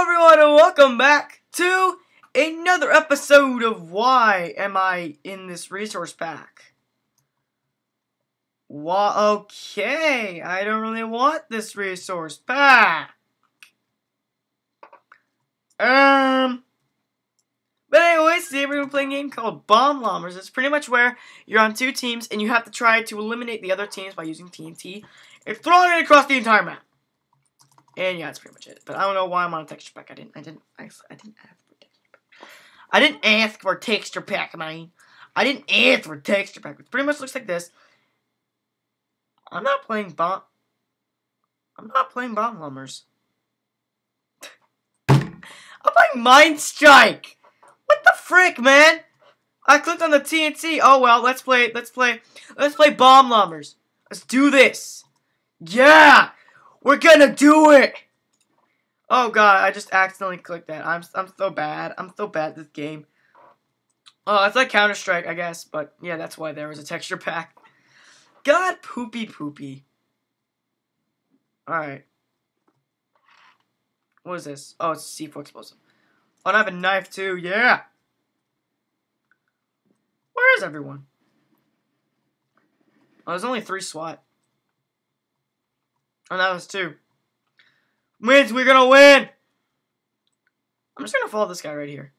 everyone, and welcome back to another episode of Why Am I in This Resource Pack? Why? Okay, I don't really want this resource pack. Um. But anyways, today we're playing a game called Bomb Lobbers. It's pretty much where you're on two teams and you have to try to eliminate the other teams by using TNT and throwing it across the entire map. And yeah, that's pretty much it. But I don't know why I'm on a texture pack. I didn't. I didn't. I, I didn't ask for texture pack. I didn't ask for texture pack, man. I didn't ask for texture pack. It pretty much looks like this. I'm not playing bomb. I'm not playing bomb lobbers. I'm playing Mine-Strike. What the frick, man? I clicked on the TNT. Oh well, let's play. Let's play. Let's play bomb lobbers. Let's do this. Yeah. We're gonna do it! Oh god, I just accidentally clicked that. I'm I'm so bad. I'm so bad at this game. Oh, it's like Counter Strike, I guess, but yeah, that's why there was a texture pack. God, poopy poopy. All right. What is this? Oh, it's a C4 explosive. Oh, and I have a knife too. Yeah. Where is everyone? Oh, there's only three SWAT. Oh, that was two. Wins, we're gonna win! I'm just gonna follow this guy right here.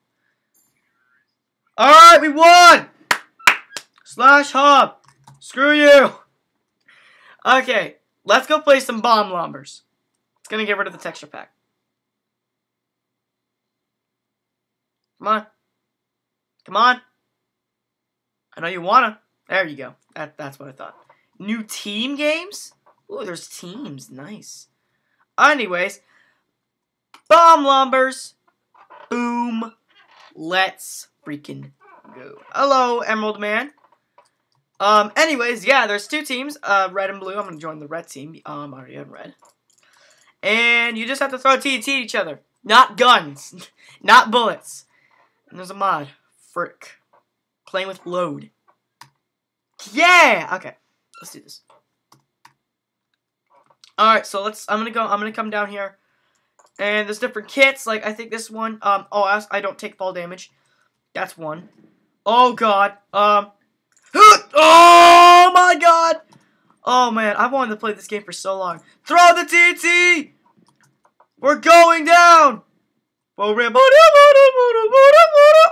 Alright, we won! Slash hub. Screw you. Okay, let's go play some bomb lobbers. It's gonna get rid of the texture pack. Come on. Come on. I know you wanna. There you go. That, that's what I thought. New team games? Ooh, there's teams. Nice. Anyways, bomb lobbers. Boom. Let's freaking go. Hello, Emerald Man. Um, anyways, yeah, there's two teams, uh, red and blue. I'm gonna join the red team. Um, I already have red. And you just have to throw TNT at each other. Not guns. Not bullets. And there's a mod. Frick. Playing with load. Yeah! Okay. Let's do this. Alright, so let's, I'm gonna go, I'm gonna come down here. And there's different kits, like, I think this one, um, oh, I, I don't take fall damage. That's one. Oh, God. Um, oh, my God! Oh, man, I've wanted to play this game for so long. Throw the TNT! We're going down!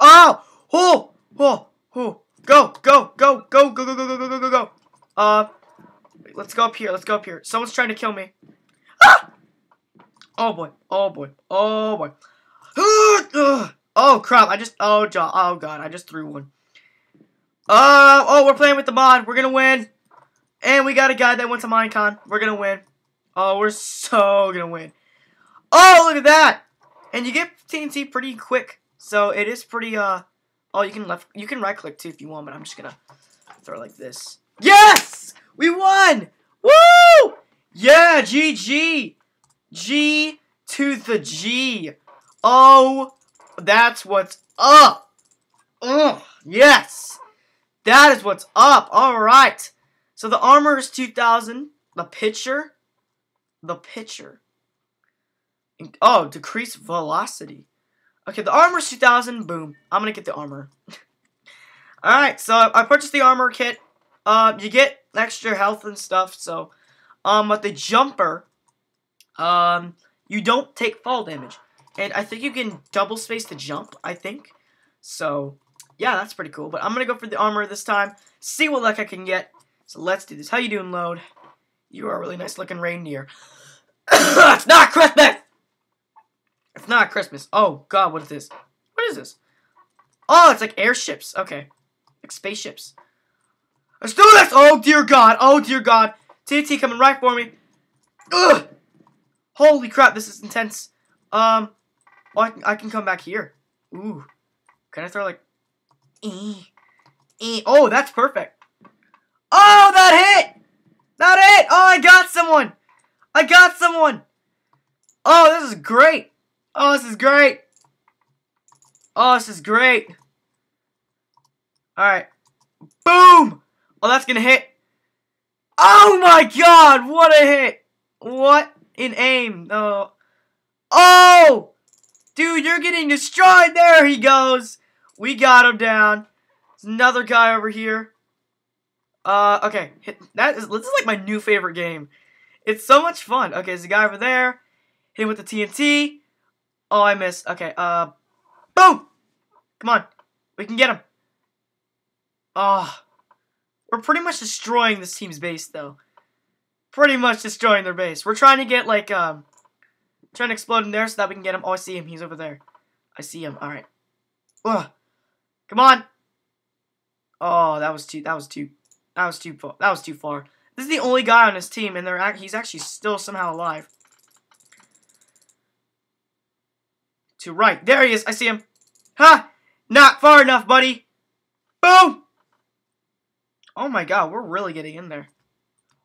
Oh! Oh! Oh! Oh! Go! Go! Go! Go! Go! Go! Go! Go! Go! Go! Go! Go! Uh, let's go up here. Let's go up here. Someone's trying to kill me. Ah! Oh boy. Oh boy. Oh boy. oh crap. I just. Oh, god. Oh god. I just threw one. Uh, oh, we're playing with the mod. We're gonna win. And we got a guy that went to Minecon. We're gonna win. Oh, we're so gonna win. Oh, look at that. And you get TNT pretty quick. So it is pretty, uh. Oh, you can left. You can right click too if you want, but I'm just gonna throw like this. Yes! We won! Woo! Yeah, GG! G to the G. Oh, that's what's up. Ugh, yes. That is what's up. All right. So the armor is 2,000. The pitcher. The pitcher. Oh, decrease velocity. Okay, the armor is 2,000. Boom. I'm going to get the armor. Alright, so I purchased the armor kit. Uh, you get extra health and stuff, so, um, but the jumper, um, you don't take fall damage. And I think you can double space the jump, I think. So, yeah, that's pretty cool. But I'm going to go for the armor this time, see what luck I can get. So let's do this. How you doing, Load? You are a really nice looking reindeer. it's not Christmas! It's not Christmas. Oh, God, what is this? What is this? Oh, it's like airships. Okay. Like spaceships. Let's do this! Oh, dear God. Oh, dear God. TNT coming right for me. Ugh! Holy crap, this is intense. Um, oh, I can, I can come back here. Ooh. Can I throw, like... Eh, eh. Oh, that's perfect. Oh, that hit! That hit! Oh, I got someone! I got someone! Oh, this is great! Oh, this is great! Oh, this is great! Alright. Boom! Oh, that's gonna hit. Oh my god, what a hit! What in aim? Oh. Oh! Dude, you're getting destroyed. There he goes. We got him down. There's another guy over here. Uh, okay. That is, this is like my new favorite game. It's so much fun. Okay, there's a guy over there. Hit him with the TNT. Oh, I missed. Okay, uh, boom! Come on. We can get him. Oh, we're pretty much destroying this team's base, though. Pretty much destroying their base. We're trying to get, like, um, trying to explode in there so that we can get him. Oh, I see him. He's over there. I see him. All right. Ugh. Come on. Oh, that was too, that was too, that was too far. That was too far. This is the only guy on his team, and they're he's actually still somehow alive. To right. There he is. I see him. Ha! Not far enough, buddy. Boom! Oh my god, we're really getting in there.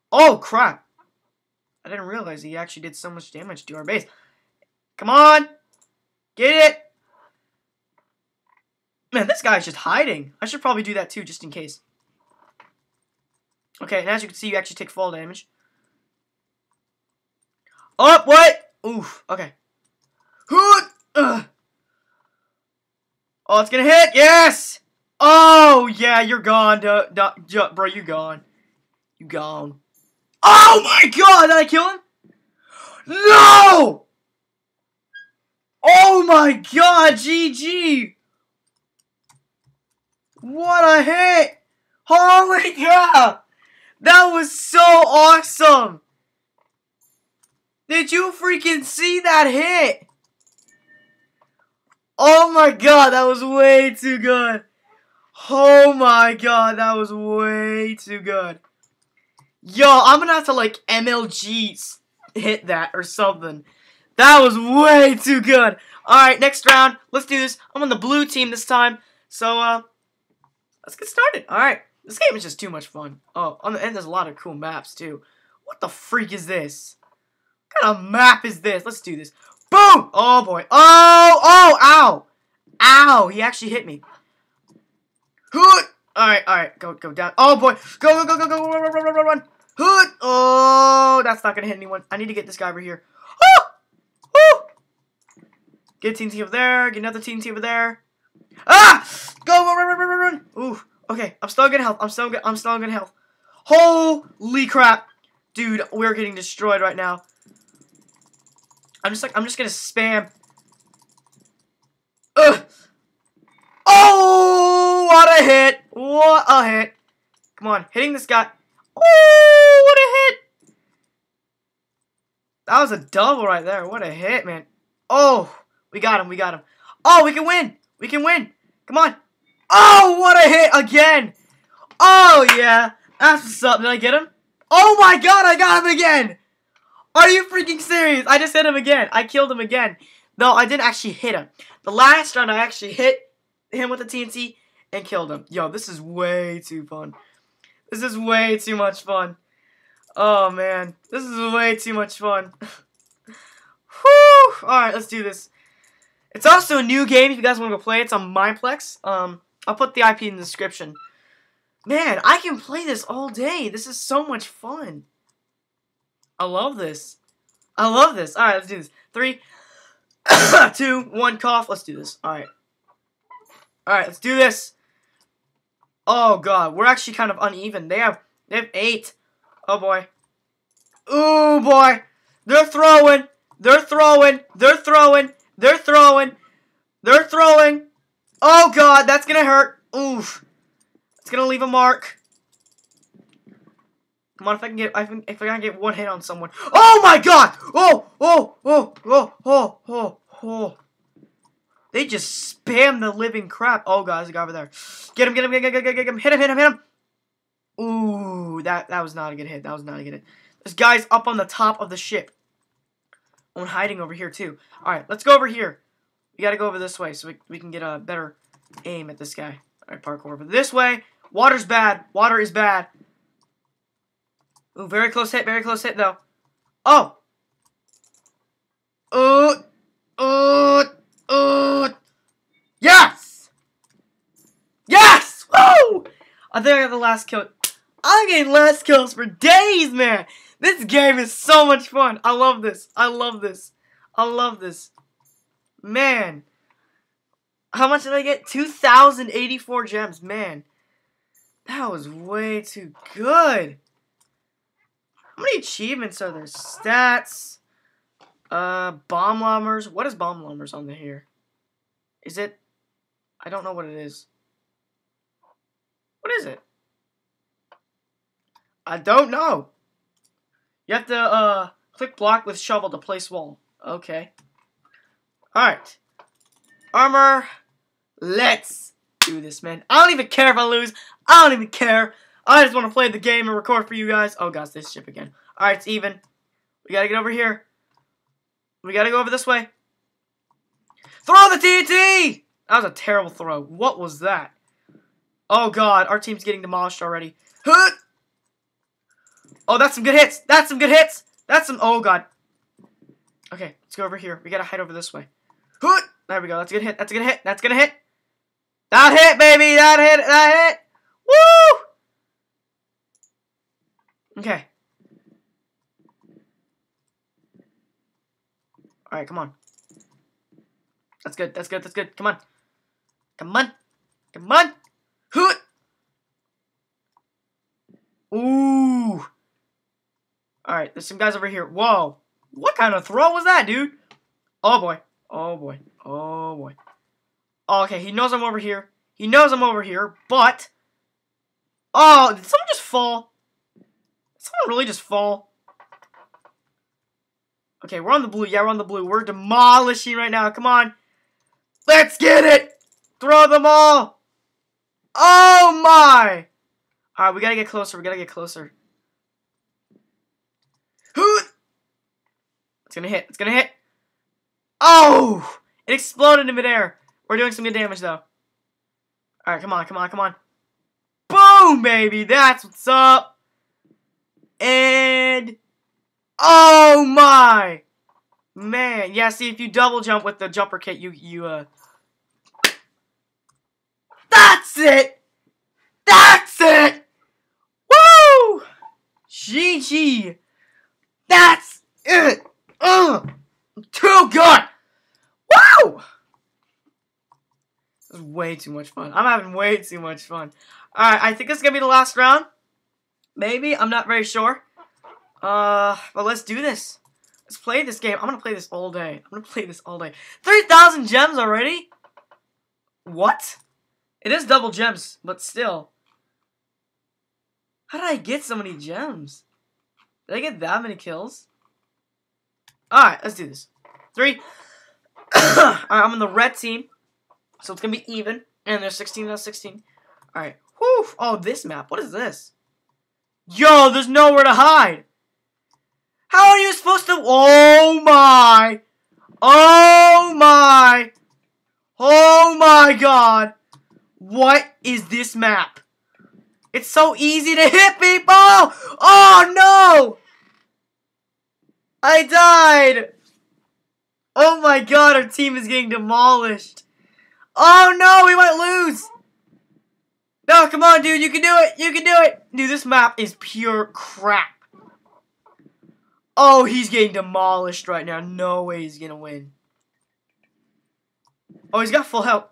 Oh, crap. I didn't realize he actually did so much damage to our base. Come on! Get it! Man, this guy's just hiding. I should probably do that too, just in case. Okay, and as you can see, you actually take fall damage. Oh, what? Oof, okay. Ugh. Oh, it's gonna hit! Yes! Oh, yeah, you're gone, duh, duh, duh, bro, you gone. You gone. Oh my god, did I kill him? No! Oh my god, GG! What a hit! Holy cow! That was so awesome! Did you freaking see that hit? Oh my god, that was way too good. Oh my god, that was way too good. Yo, I'm gonna have to like MLG hit that or something. That was way too good. Alright, next round. Let's do this. I'm on the blue team this time. So, uh, let's get started. Alright. This game is just too much fun. Oh, on the end there's a lot of cool maps too. What the freak is this? What kind of map is this? Let's do this. Boom! Oh boy. Oh! Oh! Ow! Ow! He actually hit me. Hoot! Alright, alright. Go, go down. Oh boy. Go, go, go, go, go, run, run, run, run, run. Hoot! Oh, that's not gonna hit anyone. I need to get this guy over here. Oh! Oh! Get TNT over there. Get another TNT over there. Ah! Go, run, run, run, run, run. Ooh. Okay, I'm still good health. I'm still good. I'm still good health. Holy crap. Dude, we're getting destroyed right now. I'm just like, I'm just gonna spam. Ugh. Oh, a hit. What a hit. Come on, hitting this guy. Oh, what a hit. That was a double right there. What a hit, man. Oh, we got him. We got him. Oh, we can win. We can win. Come on. Oh, what a hit again. Oh, yeah. That's what's up. Did I get him? Oh, my God. I got him again. Are you freaking serious? I just hit him again. I killed him again. No, I didn't actually hit him. The last round, I actually hit him with the TNT and killed him. Yo, this is way too fun. This is way too much fun. Oh, man. This is way too much fun. Whew. Alright, let's do this. It's also a new game if you guys want to go play. It's on Mineplex. Um, I'll put the IP in the description. Man, I can play this all day. This is so much fun. I love this. I love this. Alright, let's do this. Three, two, one, cough. Let's do this. Alright. Alright, let's do this. Oh god, we're actually kind of uneven. They have they have eight. Oh boy. Oh boy. They're throwing. They're throwing. They're throwing. They're throwing. They're throwing. Oh god, that's gonna hurt. Oof. It's gonna leave a mark. Come on, if I can get, I if I can get one hit on someone. Oh my god! Oh, oh, oh, oh, oh, oh, oh. They just spam the living crap. Oh god, there's a guy over there. Get him, get him, get him, get him, get him. Hit him, hit him, hit him. Ooh, that, that was not a good hit. That was not a good hit. This guy's up on the top of the ship. I'm hiding over here too. Alright, let's go over here. We gotta go over this way so we, we can get a better aim at this guy. Alright, parkour over this way. Water's bad. Water is bad. Ooh, very close hit, very close hit, though. Oh! Uh, uh, uh. Yes! Yes! Woo! I think I got the last kill. I'm last kills for days, man! This game is so much fun. I love this. I love this. I love this. Man. How much did I get? 2,084 gems. Man. That was way too good. How many achievements are there? Stats. Uh, bomb lobbers. What is bomb lobbers on the here? Is it? I don't know what it is. What is it? I don't know. You have to uh click block with shovel to place wall. Okay. Alright. Armor. Let's do this, man. I don't even care if I lose. I don't even care. I just want to play the game and record for you guys. Oh, gosh, this ship again. Alright, it's even. We gotta get over here. We gotta go over this way. Throw the TNT! That was a terrible throw. What was that? Oh, God. Our team's getting demolished already. Oh, that's some good hits. That's some good hits. That's some... Oh, God. Okay, let's go over here. We gotta hide over this way. There we go. That's a good hit. That's a good hit. That's gonna hit. That hit, baby. That hit. That hit. Woo! Okay. Alright, come on. That's good. That's good. That's good. Come on. Come on. Come on. Hoot. Ooh. Alright, there's some guys over here. Whoa. What kind of throw was that, dude? Oh, boy. Oh, boy. Oh, boy. Oh, okay, he knows I'm over here. He knows I'm over here, but... Oh, did someone just fall? Did someone really just fall? Okay, we're on the blue. Yeah, we're on the blue. We're demolishing right now. Come on. Let's get it! Throw them all! Oh, my! Alright, we gotta get closer. We gotta get closer. It's gonna hit. It's gonna hit. Oh! It exploded in midair. We're doing some good damage, though. Alright, come on, come on, come on. Boom, baby! That's what's up! And... Oh, my! Man, yeah, see, if you double jump with the jumper kit, you, you, uh... That's it! That's it! GG! That's it! Ugh! Too good! Wow! This is way too much fun. I'm having way too much fun. Alright, I think this is gonna be the last round. Maybe, I'm not very sure. Uh, but let's do this. Let's play this game. I'm gonna play this all day. I'm gonna play this all day. 3,000 gems already? What? It is double gems, but still. How did I get so many gems? Did I get that many kills? Alright, let's do this. Three. I'm on the red team. So it's going to be even. And there's 16 out of 16. Alright. Whew. Oh, this map. What is this? Yo, there's nowhere to hide. How are you supposed to... Oh, my. Oh, my. Oh, my God. What is this map? It's so easy to hit people! Oh, no! I died! Oh my god, our team is getting demolished. Oh no, we might lose! No, come on, dude, you can do it! You can do it! Dude, this map is pure crap. Oh, he's getting demolished right now. No way he's gonna win. Oh, he's got full health.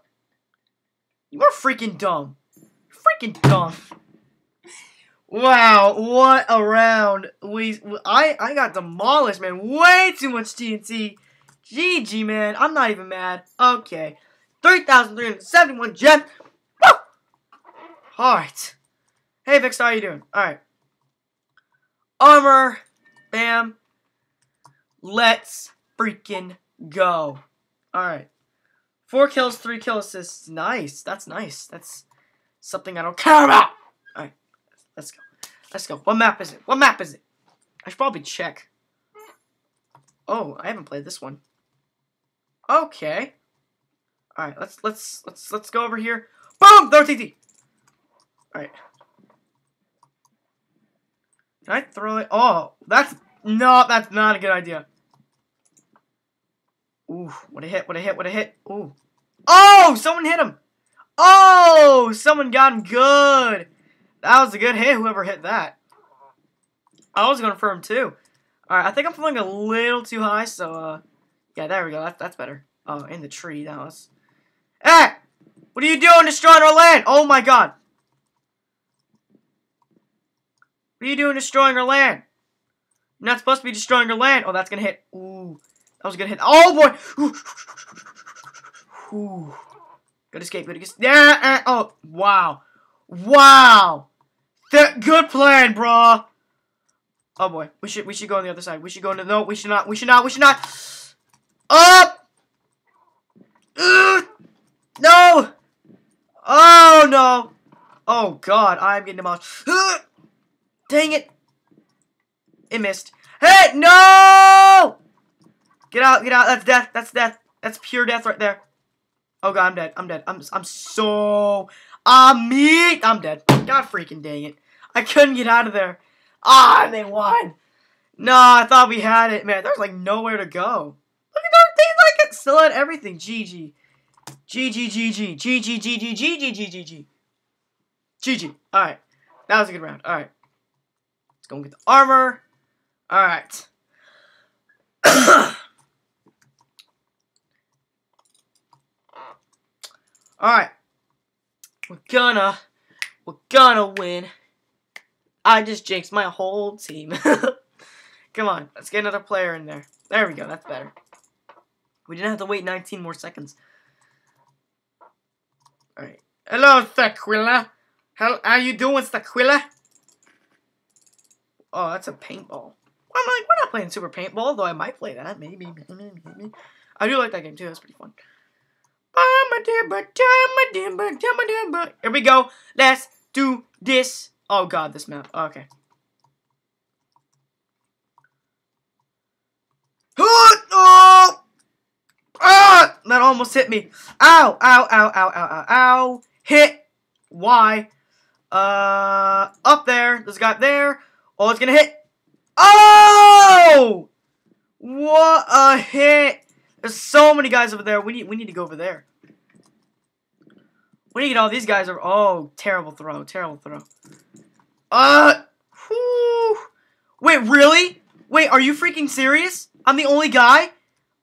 You are freaking dumb. Freaking dumb. Wow, what a round. We, I, I got demolished, man. Way too much TNT. GG, man. I'm not even mad. Okay. 3,371 gems. Alright. Hey, Vix, how are you doing? Alright. Armor. Bam. Let's freaking go. Alright. Four kills, three kill assists. Nice. That's nice. That's something I don't care about. Alright. Let's go. Let's go. What map is it? What map is it? I should probably check. Oh, I haven't played this one. Okay. All right, let's let's let's let's go over here. Boom! Throw TT. All right. Can I throw it? Oh, that's no, that's not a good idea. Ooh, what a hit! What a hit! What a hit! Ooh. Oh, someone hit him. Oh, someone got him good. That was a good hit, whoever hit that. I was going for him too. Alright, I think I'm flying a little too high, so, uh, yeah, there we go. That's, that's better. Oh, in the tree. That was. Hey! What are you doing destroying our land? Oh my god. What are you doing destroying our land? You're not supposed to be destroying our land. Oh, that's gonna hit. Ooh. That was gonna hit. Oh boy! Ooh. Ooh. Good escape, good escape. Yeah, uh, oh, wow. Wow! Th good plan, bro. Oh boy, we should we should go on the other side. We should go into no, we should not. We should not. We should not. Up. No. Oh no. Oh god, I'm getting demolished. Ugh. Dang it. It missed. Hey, no! Get out, get out. That's death. That's death. That's pure death right there. Oh god, I'm dead. I'm dead. I'm I'm so I'm meat. I'm dead. God freaking dang it. I couldn't get out of there. Ah, they won. No, I thought we had it, man. There's like nowhere to go. Look at those things. I can still had everything. GG. GG, GG. GG, GG, GG, GG, GG. GG. Alright. That was a good round. Alright. Let's go and get the armor. Alright. Alright. We're gonna, we're gonna win. I just jinxed my whole team. Come on, let's get another player in there. There we go, that's better. We didn't have to wait 19 more seconds. Alright. Hello, Sequilla. How are you doing, Sequilla? Oh, that's a paintball. I'm like, we're not playing Super Paintball, though I might play that. Maybe, maybe, maybe. I do like that game, too. That's pretty fun. Here we go. Let's do this. Oh god, this map. Okay. Oh! Ah! That almost hit me. Ow! Ow! Ow! Ow! Ow! Ow! Ow! Hit. Why? Uh, up there. This guy there. Oh, it's gonna hit. Oh! What a hit! There's so many guys over there. We need we need to go over there. We need to get all these guys over. Oh, terrible throw. Terrible throw. Uh. Whew. Wait, really? Wait, are you freaking serious? I'm the only guy?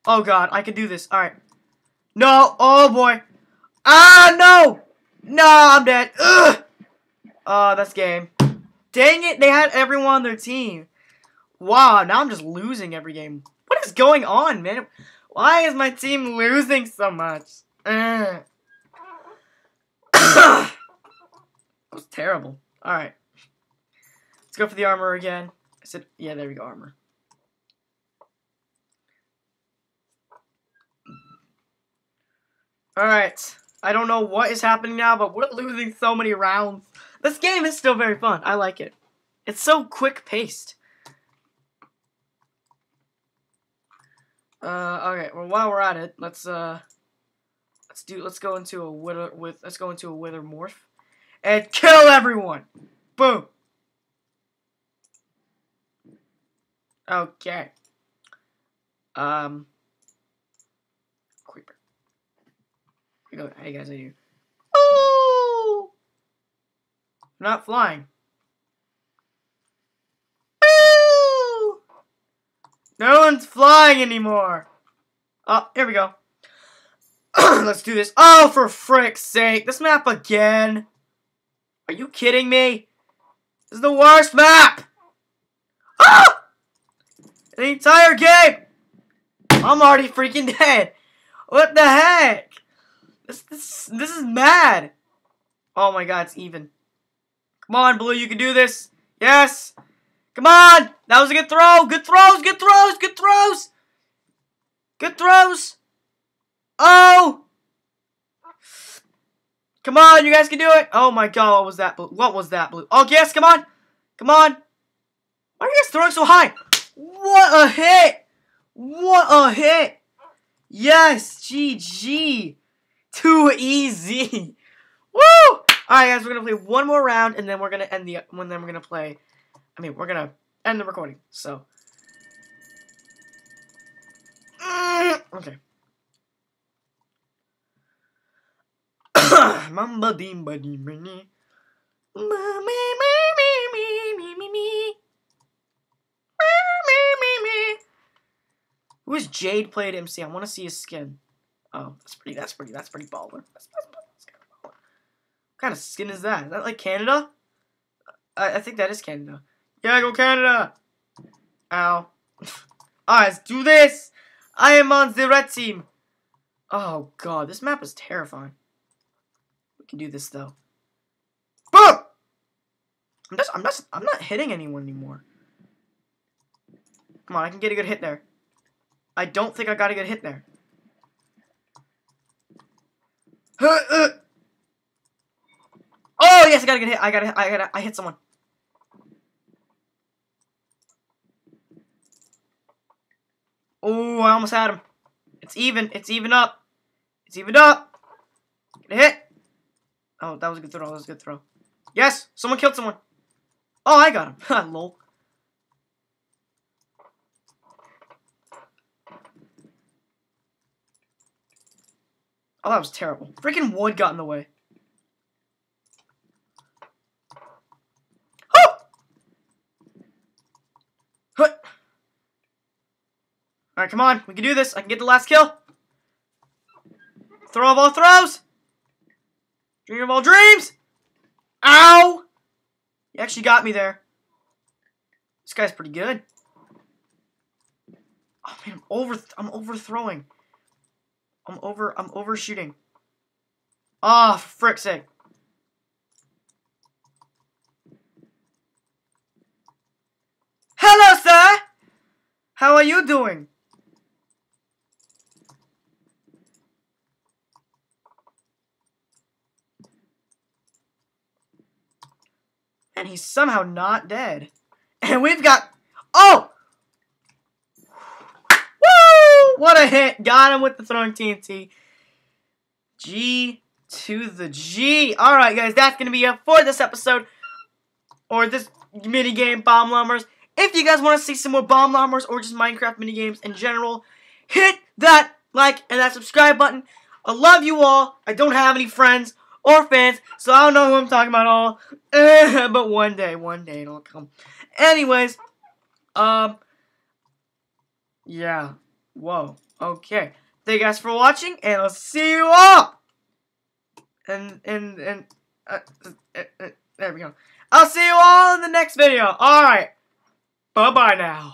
Oh god, I can do this. Alright. No. Oh boy. Ah, no! No, I'm dead. Ugh! Oh, that's game. Dang it, they had everyone on their team. Wow, now I'm just losing every game. What is going on, man? Why is my team losing so much? that was terrible. Alright. Let's go for the armor again. I said, yeah, there we go, armor. Alright. I don't know what is happening now, but we're losing so many rounds. This game is still very fun. I like it. It's so quick-paced. Uh, okay. Well, while we're at it, let's uh, let's do. Let's go into a wither with. Let's go into a wither morph, and kill everyone. Boom. Okay. Um. Creeper. Go. Hey guys, are you? Oh. Not flying. Ooh! No one's flying anymore. Oh, here we go. Let's do this. Oh, for frick's sake. This map again. Are you kidding me? This is the worst map. The entire game. I'm already freaking dead. What the heck? This, this, this is mad. Oh my god, it's even. Come on, Blue, you can do this. Yes. Come on! That was a good throw! Good throws! Good throws! Good throws! Good throws! Oh! Come on, you guys can do it! Oh my god, what was that blue? What was that blue? Oh, yes, come on! Come on! Why are you guys throwing so high? What a hit! What a hit! Yes! GG! Too easy! Woo! Alright guys, we're gonna play one more round and then we're gonna end the when then we're gonna play I mean, we're gonna end the recording, so. Mm, okay. Mamba dimba dimba Who is Jade played MC? I want to see his skin. Oh, that's pretty. That's pretty. That's pretty baller. That's, that's, that's kind of baller. What kind of skin is that? Is that like Canada? I, I think that is Canada. Yeah, go Canada. Ow. Alright, let's do this. I am on the red team. Oh god, this map is terrifying. We can do this though. Boom! I'm just, I'm just, I'm not hitting anyone anymore. Come on, I can get a good hit there. I don't think I got a good hit there. Oh yes, I got a good hit. I got, I got, I hit someone. Oh, I almost had him. It's even. It's even up. It's even up. Get a hit. Oh, that was a good throw. That was a good throw. Yes, someone killed someone. Oh, I got him. Lol. Oh, that was terrible. Freaking wood got in the way. Oh! Alright, come on. We can do this. I can get the last kill. Throw of all throws. Dream of all dreams. Ow! You actually got me there. This guy's pretty good. Oh man, I'm over I'm overthrowing. I'm over I'm overshooting. Ah, oh, frick's sake. Hello, sir! How are you doing? And he's somehow not dead. And we've got... Oh! Woo! What a hit. Got him with the throwing TNT. G to the G. Alright, guys. That's going to be it for this episode. Or this mini game, Bomb Lobbers. If you guys want to see some more Bomb Lobbers or just Minecraft mini games in general, hit that like and that subscribe button. I love you all. I don't have any friends or fans, so I don't know who I'm talking about all. but one day, one day it'll come. Anyways, um, yeah. Whoa. Okay. Thank you guys for watching, and I'll see you all. And and and uh, uh, uh, there we go. I'll see you all in the next video. All right. Bye bye now.